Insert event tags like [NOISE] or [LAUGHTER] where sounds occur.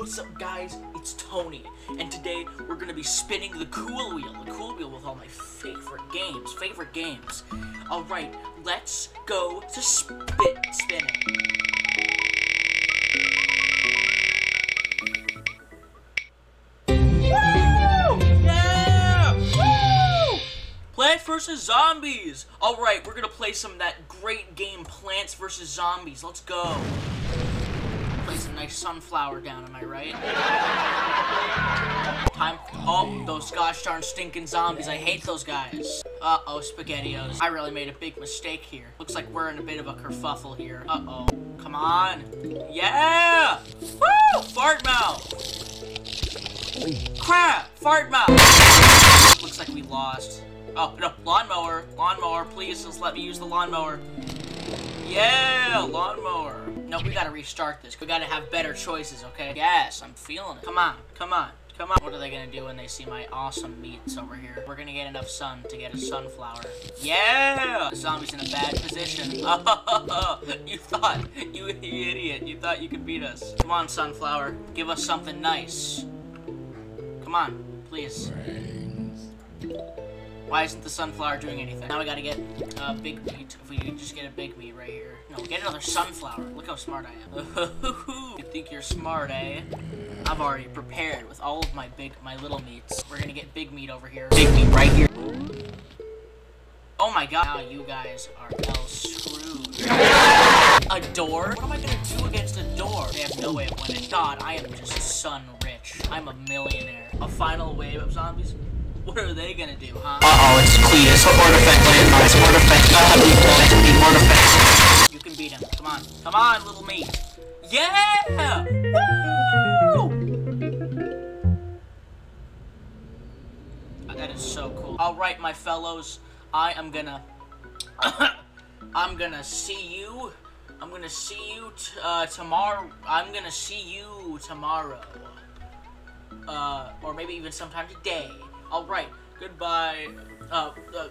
What's up, guys? It's Tony, and today we're gonna be spinning the cool wheel. The cool wheel with all my favorite games. Favorite games. All right, let's go to spit spinning. Woo! Yeah! Woo! Plants vs. Zombies! Alright, we're gonna play some of that great game, Plants vs. Zombies. Let's go. Play some nice sunflower down, am I right? Time. Oh, those gosh darn stinking zombies. I hate those guys. Uh oh, SpaghettiOs. I really made a big mistake here. Looks like we're in a bit of a kerfuffle here. Uh oh. Come on. Yeah! Woo! Fart mouth! Crap! Fart mouth! Looks like we lost. Oh, no. Lawnmower. Lawnmower. Please, just let me use the lawnmower. Yeah! Lawnmower. No, we gotta restart this. We gotta have better choices, okay? Yes, I'm feeling it. Come on. Come on. Come on. What are they gonna do when they see my awesome meats over here? We're gonna get enough sun to get a sunflower. Yeah! The zombie's in a bad position. [LAUGHS] Oh, you thought, you, you idiot, you thought you could beat us. Come on, sunflower. Give us something nice. Come on, please. Why isn't the sunflower doing anything? Now we gotta get uh, big meat. If we could just get a big meat right here. No, get another sunflower. Look how smart I am. [LAUGHS] you think you're smart, eh? I've already prepared with all of my big, my little meats. We're gonna get big meat over here. Big meat right here. Oh my god. Now you guys are L screwed. A door? What am I gonna do against a door? They have no way of winning. God, I am just sun rich. I'm a millionaire. A final wave of zombies? [LAUGHS] What are they gonna do, huh? Uh-oh, it's Cletus. Support effect, landmine, support effect, uh, deflect, support effect. You can beat him. Come on. Come on, little meat. Yeah! Woo! That is so cool. Alright, my fellows. I am gonna... [COUGHS] I'm gonna see you. I'm gonna see you t uh, tomorrow. I'm gonna see you tomorrow. Uh, or maybe even sometime today. Alright, goodbye. Uh, uh,